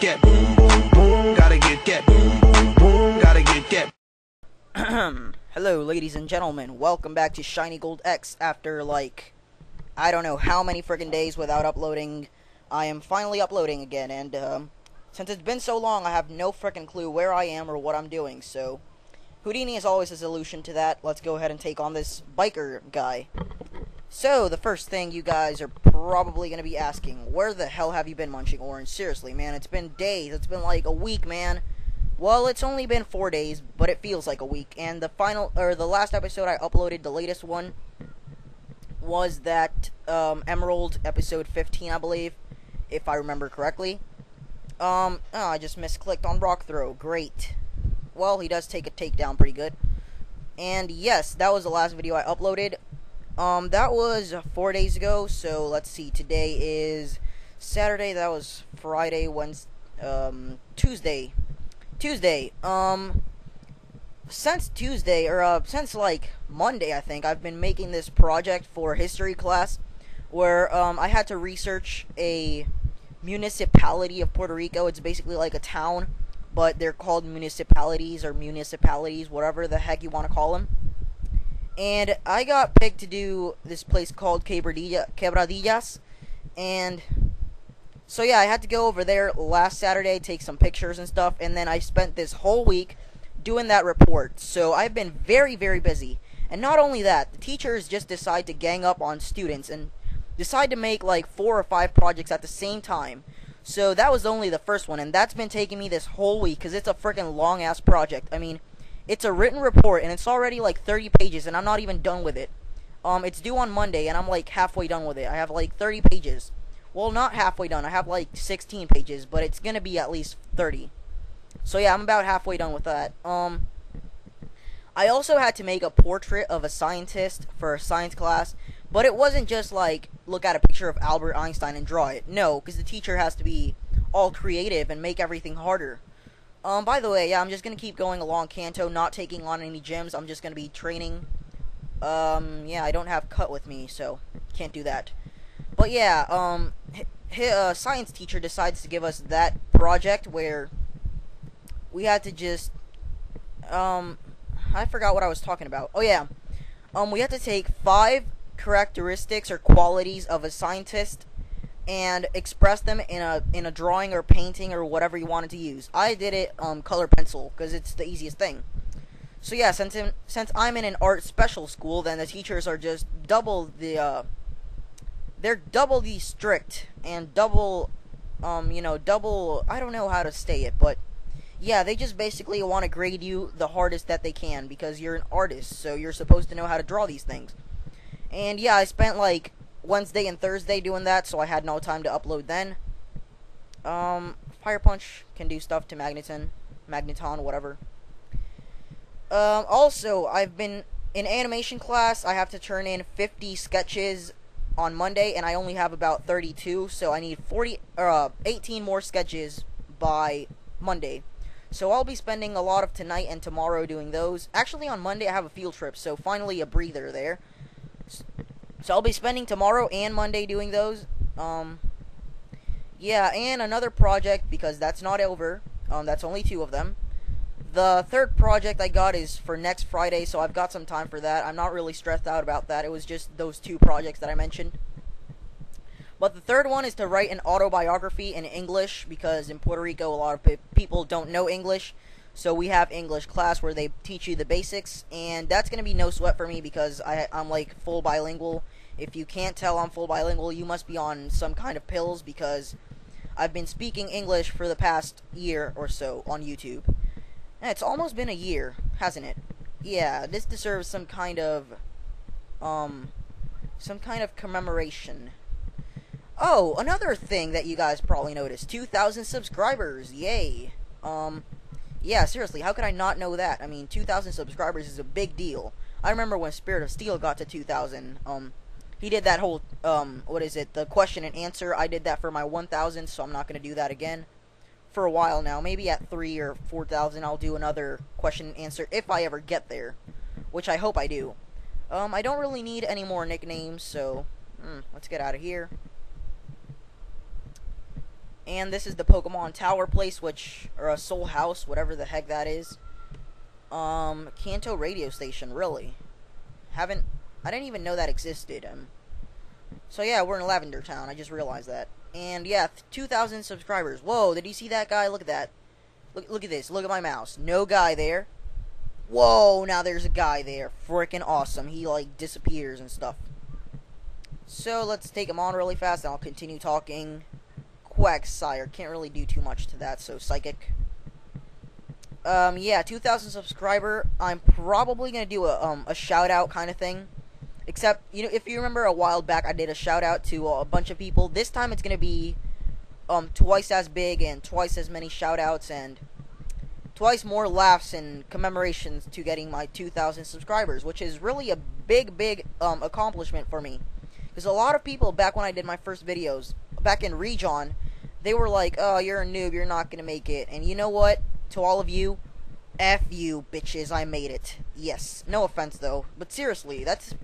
get boom boom boom. Gotta get boom boom boom. Gotta get. Hello, ladies and gentlemen. Welcome back to Shiny Gold X after, like, I don't know how many friggin' days without uploading. I am finally uploading again, and, um, since it's been so long, I have no frickin' clue where I am or what I'm doing, so. Houdini is always a solution to that. Let's go ahead and take on this biker guy. So, the first thing you guys are probably going to be asking, where the hell have you been, Munching Orange? Seriously, man, it's been days. It's been like a week, man. Well, it's only been four days, but it feels like a week. And the final, or the last episode I uploaded, the latest one, was that um, Emerald episode 15, I believe, if I remember correctly. Um, oh, I just misclicked on Rock Throw. Great. Well, he does take a takedown pretty good. And yes, that was the last video I uploaded. Um, that was four days ago, so let's see, today is Saturday, that was Friday, Wednesday, um, Tuesday, Tuesday, um, since Tuesday, or, uh, since, like, Monday, I think, I've been making this project for history class, where, um, I had to research a municipality of Puerto Rico, it's basically like a town, but they're called municipalities, or municipalities, whatever the heck you want to call them, and I got picked to do this place called Quebradilla, Quebradillas, and so yeah, I had to go over there last Saturday, take some pictures and stuff, and then I spent this whole week doing that report. So I've been very, very busy. And not only that, the teachers just decide to gang up on students and decide to make like four or five projects at the same time. So that was only the first one, and that's been taking me this whole week because it's a freaking long ass project. I mean, it's a written report, and it's already like 30 pages, and I'm not even done with it. Um, it's due on Monday, and I'm like halfway done with it. I have like 30 pages. Well, not halfway done. I have like 16 pages, but it's gonna be at least 30. So yeah, I'm about halfway done with that. Um, I also had to make a portrait of a scientist for a science class, but it wasn't just like look at a picture of Albert Einstein and draw it. No, because the teacher has to be all creative and make everything harder. Um, by the way, yeah, I'm just gonna keep going along Kanto, not taking on any gyms. I'm just gonna be training. Um, yeah, I don't have cut with me, so can't do that. But yeah, um, his, uh, science teacher decides to give us that project where we had to just, um, I forgot what I was talking about. Oh yeah, um, we had to take five characteristics or qualities of a scientist and express them in a in a drawing or painting or whatever you wanted to use. I did it um color pencil because it's the easiest thing. So yeah, since in, since I'm in an art special school, then the teachers are just double the uh they're doubly strict and double um you know double I don't know how to say it, but yeah, they just basically want to grade you the hardest that they can because you're an artist, so you're supposed to know how to draw these things. And yeah, I spent like Wednesday and Thursday doing that, so I had no time to upload then. Um, Fire Punch can do stuff to Magneton, Magneton, whatever. Um, also, I've been in animation class. I have to turn in 50 sketches on Monday, and I only have about 32, so I need 40 or uh, 18 more sketches by Monday. So I'll be spending a lot of tonight and tomorrow doing those. Actually, on Monday I have a field trip, so finally a breather there. So I'll be spending tomorrow and Monday doing those. Um, yeah, and another project because that's not over. Um, that's only two of them. The third project I got is for next Friday, so I've got some time for that. I'm not really stressed out about that. It was just those two projects that I mentioned. But the third one is to write an autobiography in English because in Puerto Rico a lot of people don't know English. So we have English class where they teach you the basics, and that's gonna be no sweat for me because I, I'm like full bilingual. If you can't tell I'm full bilingual, you must be on some kind of pills because I've been speaking English for the past year or so on YouTube. And it's almost been a year, hasn't it? Yeah, this deserves some kind of um some kind of commemoration. Oh, another thing that you guys probably noticed, 2,000 subscribers, yay. Um, yeah, seriously, how could I not know that? I mean, 2,000 subscribers is a big deal. I remember when Spirit of Steel got to 2,000, um, he did that whole, um, what is it, the question and answer. I did that for my 1,000, so I'm not to do that again for a while now. Maybe at 3 or 4,000 I'll do another question and answer if I ever get there, which I hope I do. Um, I don't really need any more nicknames, so, hmm, let's get out of here. And this is the Pokemon Tower place, which or a Soul House, whatever the heck that is. Um, Kanto radio station, really. Haven't I didn't even know that existed. Um, so yeah, we're in Lavender Town. I just realized that. And yeah, 2,000 subscribers. Whoa, did you see that guy? Look at that. Look, look at this. Look at my mouse. No guy there. Whoa, now there's a guy there. Freaking awesome. He, like, disappears and stuff. So, let's take him on really fast, and I'll continue talking. Quagsire. Can't really do too much to that, so Psychic. Um, yeah, 2,000 subscriber. I'm probably to do a, um, a shout-out kind of thing. Except, you know, if you remember a while back, I did a shout-out to a bunch of people. This time it's to be, um, twice as big and twice as many shout-outs and twice more laughs and commemorations to getting my 2,000 subscribers, which is really a big, big um, accomplishment for me. Because a lot of people, back when I did my first videos, back in Rejon, they were like, oh, you're a noob, you're not to make it. And you know what? To all of you, F you, bitches, I made it. Yes. No offense, though. But seriously, that's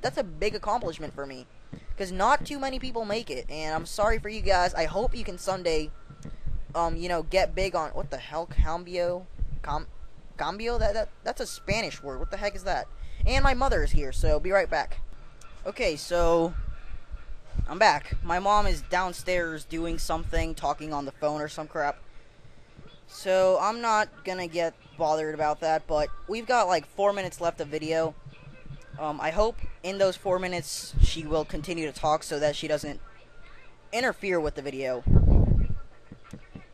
that's a big accomplishment for me. Because not too many people make it. And I'm sorry for you guys. I hope you can someday um, you know, get big on what the hell, cambio, com, cambio. That that that's a Spanish word. What the heck is that? And my mother is here, so be right back. Okay, so I'm back. My mom is downstairs doing something, talking on the phone or some crap. So I'm not gonna get bothered about that, but we've got like four minutes left of video. Um, I hope in those four minutes she will continue to talk so that she doesn't interfere with the video.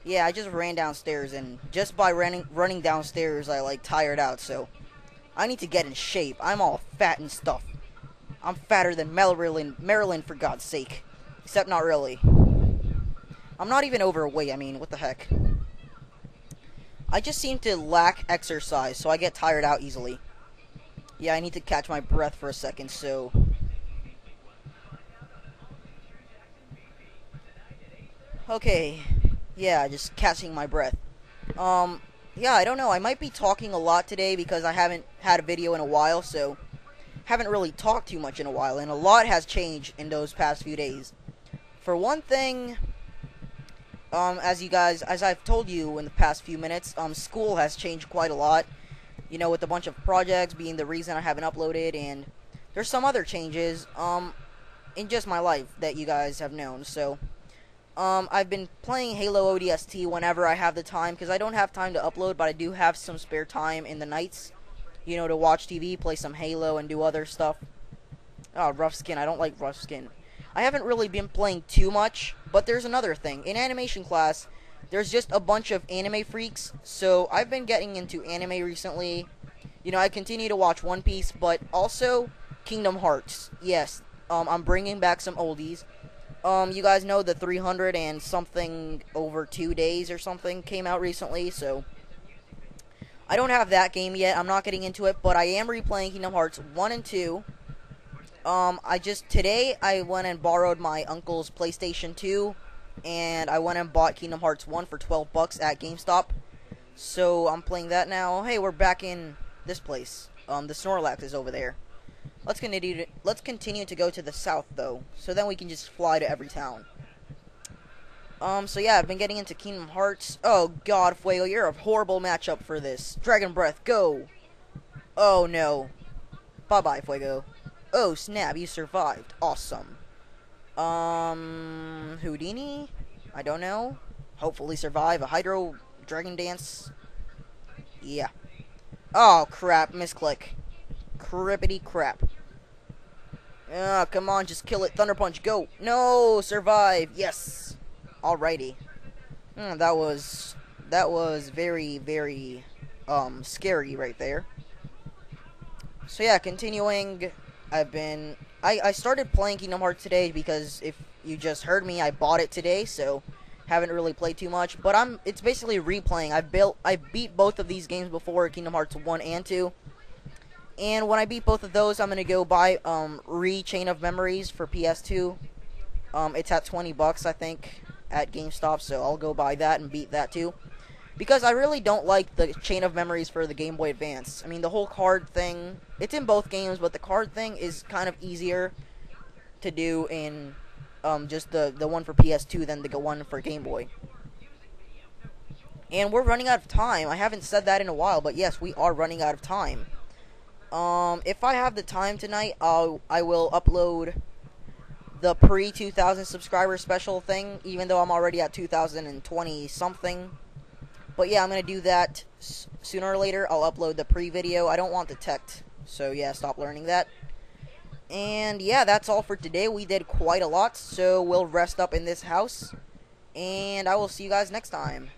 Yeah, I just ran downstairs, and just by running running downstairs, I like tired out. So I need to get in shape. I'm all fat and stuff. I'm fatter than Marilyn, Marilyn for God's sake. Except not really. I'm not even overweight. I mean, what the heck? I just seem to lack exercise, so I get tired out easily. Yeah, I need to catch my breath for a second, so... Okay, yeah, just catching my breath. Um, yeah, I don't know. I might be talking a lot today because I haven't had a video in a while, so haven't really talked too much in a while, and a lot has changed in those past few days. For one thing, um, as you guys, as I've told you in the past few minutes, um, school has changed quite a lot. You know, with a bunch of projects being the reason I haven't uploaded, and there's some other changes, um, in just my life that you guys have known. So, um, I've been playing Halo ODST whenever I have the time because I don't have time to upload, but I do have some spare time in the nights, you know, to watch TV, play some Halo, and do other stuff. Oh, rough skin. I don't like rough skin. I haven't really been playing too much, but there's another thing. In animation class, there's just a bunch of anime freaks, so I've been getting into anime recently. You know, I continue to watch One Piece, but also Kingdom Hearts. Yes, um, I'm bringing back some oldies. Um, you guys know the 300 and something over two days or something came out recently, so I don't have that game yet. I'm not getting into it, but I am replaying Kingdom Hearts 1 and 2. Um, I just today I went and borrowed my uncle's PlayStation 2, and I went and bought Kingdom Hearts 1 for 12 bucks at GameStop. So I'm playing that now. Hey, we're back in this place. Um, the Snorlax is over there. Let's continue. To, let's continue to go to the south, though, so then we can just fly to every town. Um, so yeah, I've been getting into Kingdom Hearts. Oh God, Fuego, you're a horrible matchup for this. Dragon Breath, go. Oh no. Bye bye, Fuego. Oh snap, you survived. Awesome. Um, Houdini? I don't know. Hopefully survive a Hydro Dragon Dance. Yeah. Oh crap, misclick. Crippity crap. Ah, oh, come on, just kill it. Thunder Punch, go. No, survive. Yes. Alrighty. Mm, that was that was very very um scary right there. So yeah, continuing. I've been I I started playing Kingdom Hearts today because if you just heard me, I bought it today, so haven't really played too much. But I'm it's basically replaying. I've built I beat both of these games before, Kingdom Hearts 1 and 2. And when I beat both of those, I'm gonna go buy um, Re Chain of Memories for PS2. Um, it's at 20 bucks, I think, at GameStop, so I'll go buy that and beat that too. Because I really don't like the Chain of Memories for the Game Boy Advance. I mean, the whole card thing, it's in both games, but the card thing is kind of easier to do in um, just the the one for PS2 than the one for Game Boy. And we're running out of time. I haven't said that in a while, but yes, we are running out of time. Um, if I have the time tonight, I'll I will upload the pre 2000 subscriber special thing, even though I'm already at 2020 something. But yeah, I'm gonna do that sooner or later. I'll upload the pre video. I don't want the text, so yeah, stop learning that. And yeah, that's all for today. We did quite a lot, so we'll rest up in this house. And I will see you guys next time.